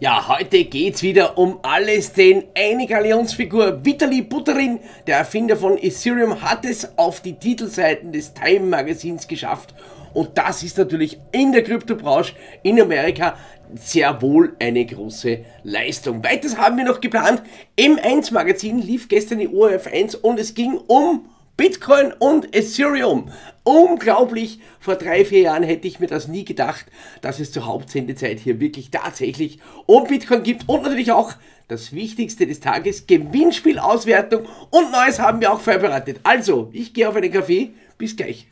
Ja, heute geht's wieder um alles, denn eine Galionsfigur, Vitali Buterin, der Erfinder von Ethereum, hat es auf die Titelseiten des Time Magazins geschafft. Und das ist natürlich in der Kryptobranche in Amerika sehr wohl eine große Leistung. Weiters haben wir noch geplant. M1 Magazin lief gestern die ORF 1 und es ging um Bitcoin und Ethereum. Unglaublich, vor drei, vier Jahren hätte ich mir das nie gedacht, dass es zur Hauptsendezeit hier wirklich tatsächlich um Bitcoin gibt und natürlich auch das Wichtigste des Tages, Gewinnspielauswertung und Neues haben wir auch vorbereitet. Also, ich gehe auf einen Kaffee, bis gleich.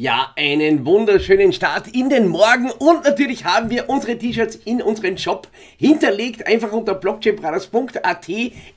Ja, einen wunderschönen Start in den Morgen und natürlich haben wir unsere T-Shirts in unseren Shop hinterlegt, einfach unter blockchainbrothers.at,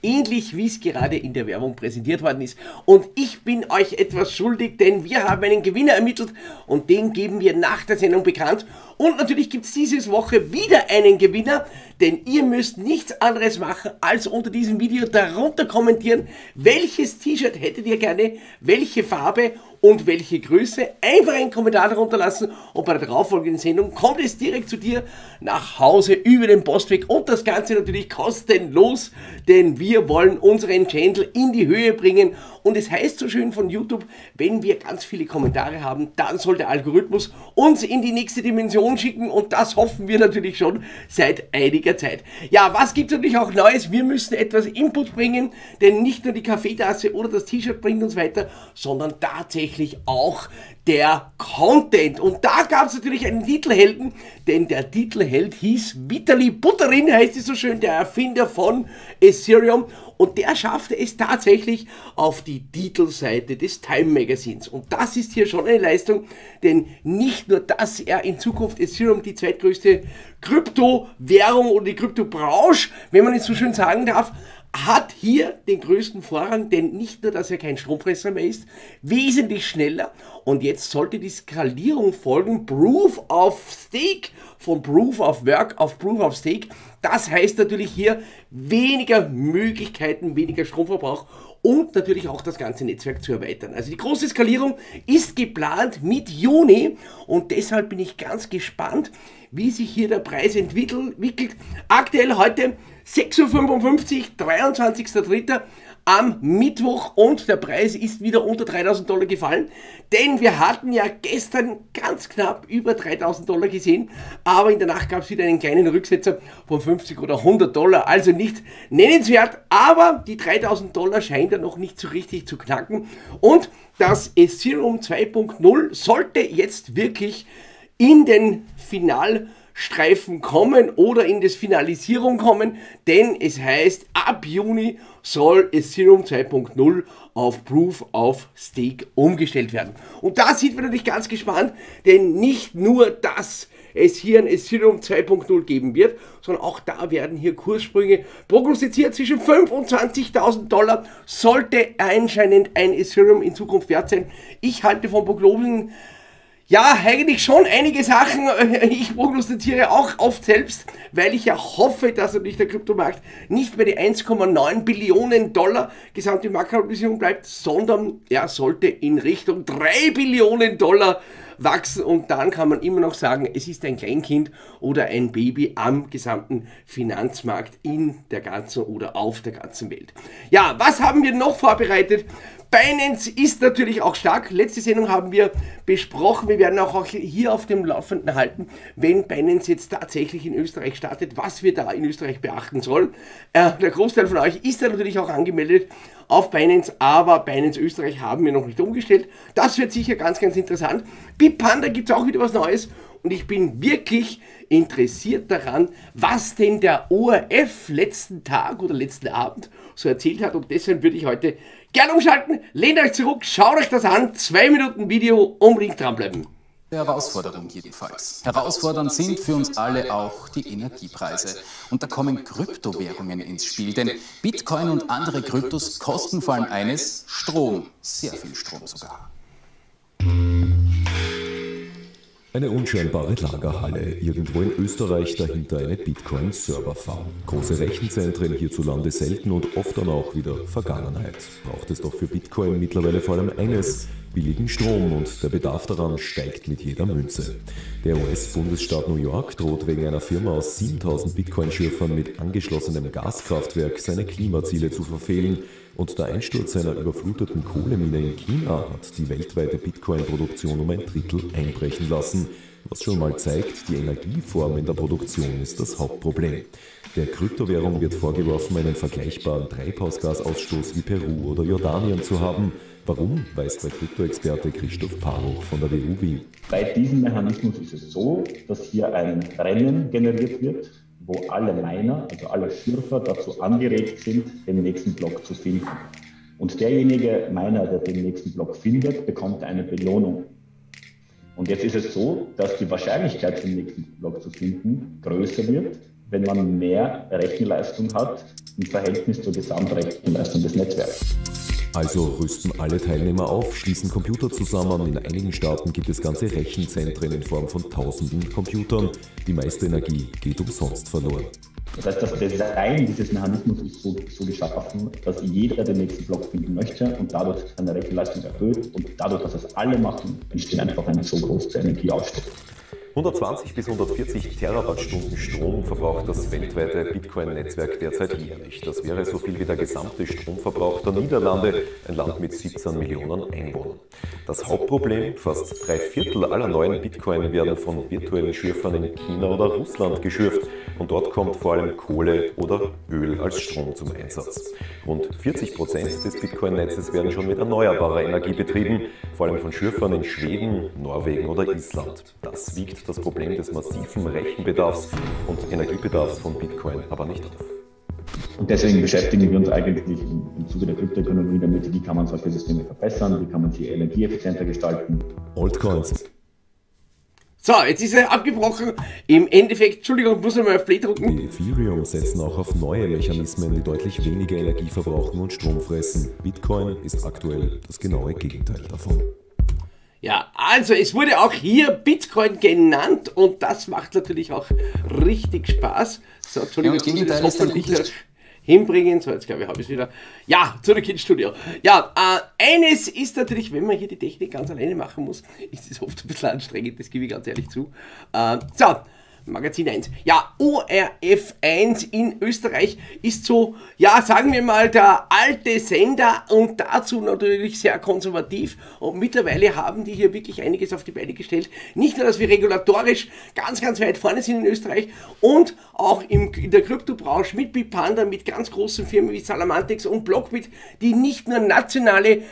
ähnlich wie es gerade in der Werbung präsentiert worden ist. Und ich bin euch etwas schuldig, denn wir haben einen Gewinner ermittelt und den geben wir nach der Sendung bekannt. Und natürlich gibt es diese Woche wieder einen Gewinner, denn ihr müsst nichts anderes machen, als unter diesem Video darunter kommentieren, welches T-Shirt hättet ihr gerne, welche Farbe und welche Größe. Einfach einen Kommentar darunter lassen und bei der darauffolgenden Sendung kommt es direkt zu dir nach Hause über den Postweg und das Ganze natürlich kostenlos, denn wir wollen unseren Channel in die Höhe bringen und es heißt so schön von YouTube, wenn wir ganz viele Kommentare haben, dann soll der Algorithmus uns in die nächste Dimension schicken und das hoffen wir natürlich schon seit einiger Zeit. Ja, was gibt es natürlich auch Neues? Wir müssen etwas Input bringen, denn nicht nur die Kaffeetasse oder das T-Shirt bringt uns weiter, sondern tatsächlich auch der Content. Und da gab es natürlich einen Titelhelden, denn der Titelheld hieß Vitali Buterin, heißt es so schön, der Erfinder von Ethereum. Und der schaffte es tatsächlich auf die Titelseite des Time Magazins. Und das ist hier schon eine Leistung, denn nicht nur, dass er in Zukunft Ethereum die zweitgrößte Kryptowährung oder die Kryptobranche, wenn man es so schön sagen darf, hat hier den größten Vorrang, denn nicht nur, dass er kein Stromfresser mehr ist, wesentlich schneller und jetzt sollte die Skalierung folgen, Proof of Stake, von Proof of Work auf Proof of Stake. Das heißt natürlich hier weniger Möglichkeiten, weniger Stromverbrauch und natürlich auch das ganze Netzwerk zu erweitern. Also die große Skalierung ist geplant mit Juni und deshalb bin ich ganz gespannt, wie sich hier der Preis entwickelt. Aktuell heute 6.55 Uhr, 23.03 am Mittwoch und der Preis ist wieder unter 3000 Dollar gefallen, denn wir hatten ja gestern ganz knapp über 3000 Dollar gesehen, aber in der Nacht gab es wieder einen kleinen Rücksetzer von 50 oder 100 Dollar, also nicht nennenswert, aber die 3000 Dollar scheint ja noch nicht so richtig zu knacken und das Ethereum 2.0 sollte jetzt wirklich in den Final Streifen kommen oder in das Finalisierung kommen, denn es heißt, ab Juni soll Ethereum 2.0 auf Proof of Stake umgestellt werden. Und da sind wir natürlich ganz gespannt, denn nicht nur, dass es hier ein Ethereum 2.0 geben wird, sondern auch da werden hier Kurssprünge prognostiziert zwischen 25.000 Dollar sollte anscheinend ein Ethereum in Zukunft wert sein. Ich halte von Prognosen ja, eigentlich schon einige Sachen. Ich prognostiziere auch oft selbst, weil ich ja hoffe, dass natürlich der Kryptomarkt nicht bei die 1,9 Billionen Dollar gesamte Marktkapitalisierung bleibt, sondern er sollte in Richtung 3 Billionen Dollar wachsen und dann kann man immer noch sagen, es ist ein Kleinkind oder ein Baby am gesamten Finanzmarkt in der ganzen oder auf der ganzen Welt. Ja, was haben wir noch vorbereitet? Binance ist natürlich auch stark. Letzte Sendung haben wir besprochen. Wir werden auch hier auf dem Laufenden halten, wenn Binance jetzt tatsächlich in Österreich startet, was wir da in Österreich beachten sollen. Äh, der Großteil von euch ist da natürlich auch angemeldet auf Binance, aber Binance Österreich haben wir noch nicht umgestellt. Das wird sicher ganz, ganz interessant. Bitpanda gibt es auch wieder was Neues und ich bin wirklich interessiert daran, was denn der ORF letzten Tag oder letzten Abend so erzählt hat und deshalb würde ich heute Gerne umschalten, lehnt euch zurück, schaut euch das an. Zwei Minuten Video, unbedingt dranbleiben. Herausforderung jedenfalls. Herausfordernd sind für uns alle auch die Energiepreise. Und da kommen Kryptowährungen ins Spiel, denn Bitcoin und andere Kryptos kosten vor allem eines, Strom. Sehr viel Strom sogar. Eine unscheinbare Lagerhalle, irgendwo in Österreich dahinter eine Bitcoin-Serverfarm. Große Rechenzentren hierzulande selten und oft dann auch wieder Vergangenheit. Braucht es doch für Bitcoin mittlerweile vor allem eines, billigen Strom und der Bedarf daran steigt mit jeder Münze. Der US-Bundesstaat New York droht wegen einer Firma aus 7000 Bitcoin-Schürfern mit angeschlossenem Gaskraftwerk seine Klimaziele zu verfehlen und der Einsturz einer überfluteten Kohlemine in China hat die weltweite Bitcoin-Produktion um ein Drittel einbrechen lassen, was schon mal zeigt, die Energieform in der Produktion ist das Hauptproblem. Der Kryptowährung wird vorgeworfen, einen vergleichbaren Treibhausgasausstoß wie Peru oder Jordanien zu haben. Warum, weiß der Kryptoexperte Christoph Paruch von der WU Wien. Bei diesem Mechanismus ist es so, dass hier ein Rennen generiert wird wo alle Miner, also alle Schürfer dazu angeregt sind, den nächsten Block zu finden. Und derjenige Miner, der den nächsten Block findet, bekommt eine Belohnung. Und jetzt ist es so, dass die Wahrscheinlichkeit, den nächsten Block zu finden, größer wird, wenn man mehr Rechenleistung hat im Verhältnis zur Gesamtrechenleistung des Netzwerks. Also rüsten alle Teilnehmer auf, schließen Computer zusammen. In einigen Staaten gibt es ganze Rechenzentren in Form von tausenden Computern. Die meiste Energie geht umsonst verloren. Das heißt, das Design dieses Mechanismus ist so, so geschaffen, dass jeder den nächsten Block finden möchte und dadurch seine Rechenleistung erhöht. Und dadurch, dass es alle machen, entsteht einfach ein so großer Energieausstoß. 120 bis 140 Terawattstunden Strom verbraucht das weltweite Bitcoin-Netzwerk derzeit jährlich. Das wäre so viel wie der gesamte Stromverbrauch der Niederlande, ein Land mit 17 Millionen Einwohnern. Das Hauptproblem, fast drei Viertel aller neuen Bitcoin werden von virtuellen Schürfern in China oder Russland geschürft und dort kommt vor allem Kohle oder Öl als Strom zum Einsatz. Rund 40 Prozent des Bitcoin-Netzes werden schon mit erneuerbarer Energie betrieben, vor allem von Schürfern in Schweden, Norwegen oder Island. Das wiegt das Problem des massiven Rechenbedarfs und Energiebedarfs von Bitcoin aber nicht auf. Und deswegen beschäftigen wir uns eigentlich im Zuge der Kryptoökonomie damit, wie kann man solche Systeme verbessern, wie kann man sie energieeffizienter gestalten. Altcoins. So, jetzt ist er abgebrochen. Im Endeffekt, Entschuldigung, muss ich mal auf Play drucken. Die Ethereum setzen auch auf neue Mechanismen, die deutlich weniger Energie verbrauchen und Strom fressen. Bitcoin ist aktuell das genaue Gegenteil davon. Ja, also es wurde auch hier Bitcoin genannt und das macht natürlich auch richtig Spaß. So, Entschuldigung, ja, Gegenteil ist dann hinbringen. So, jetzt glaube ich, habe ich es wieder. Ja, zurück ins Studio. Ja, äh, eines ist natürlich, wenn man hier die Technik ganz alleine machen muss, ist es oft ein bisschen anstrengend, das gebe ich ganz ehrlich zu. Äh, so, Magazin 1. Ja, ORF 1 in Österreich ist so, ja, sagen wir mal, der alte Sender und dazu natürlich sehr konservativ. Und mittlerweile haben die hier wirklich einiges auf die Beine gestellt. Nicht nur, dass wir regulatorisch ganz, ganz weit vorne sind in Österreich und auch im, in der Kryptobranche mit Bipanda, mit ganz großen Firmen wie Salamantex und Blockbit, die nicht nur nationale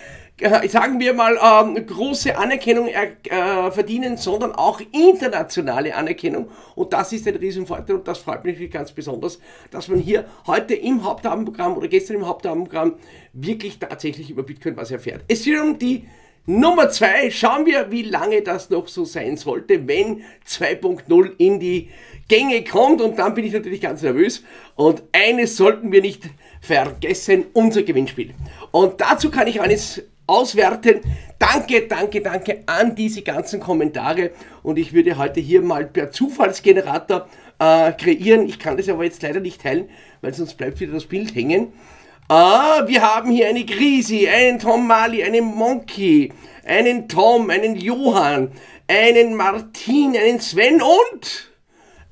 sagen wir mal, ähm, große Anerkennung äh, verdienen, sondern auch internationale Anerkennung. Und das ist ein Riesenvorteil und das freut mich ganz besonders, dass man hier heute im Hauptabendprogramm oder gestern im Hauptabendprogramm wirklich tatsächlich über Bitcoin was erfährt. Ethereum, die Nummer 2, schauen wir, wie lange das noch so sein sollte, wenn 2.0 in die Gänge kommt. Und dann bin ich natürlich ganz nervös. Und eines sollten wir nicht vergessen, unser Gewinnspiel. Und dazu kann ich eines auswerten. Danke, danke, danke an diese ganzen Kommentare und ich würde heute hier mal per Zufallsgenerator äh, kreieren. Ich kann das aber jetzt leider nicht teilen, weil sonst bleibt wieder das Bild hängen. Ah, wir haben hier eine Grisi, einen Tom Mali, einen Monkey, einen Tom, einen Johann, einen Martin, einen Sven und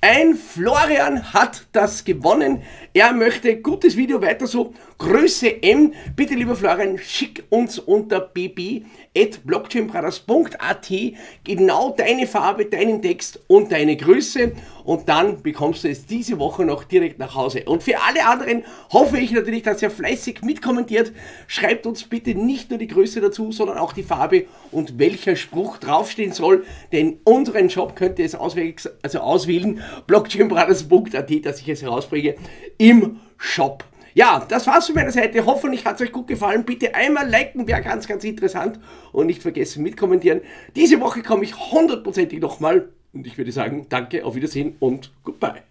ein Florian hat das gewonnen. Er möchte gutes Video weiter so. Größe M. Bitte, lieber Florian, schick uns unter bb.blockchainbrothers.at genau deine Farbe, deinen Text und deine Größe und dann bekommst du es diese Woche noch direkt nach Hause. Und für alle anderen hoffe ich natürlich, dass ihr fleißig mitkommentiert. Schreibt uns bitte nicht nur die Größe dazu, sondern auch die Farbe und welcher Spruch draufstehen soll, denn unseren Shop könnt ihr es also auswählen, blockchainbrothers.at, dass ich es herausbringe, im Shop. Ja, das war's von meiner Seite. Hoffentlich hat es euch gut gefallen. Bitte einmal liken, wäre ganz, ganz interessant. Und nicht vergessen mitkommentieren. Diese Woche komme ich hundertprozentig nochmal und ich würde sagen, danke, auf Wiedersehen und goodbye.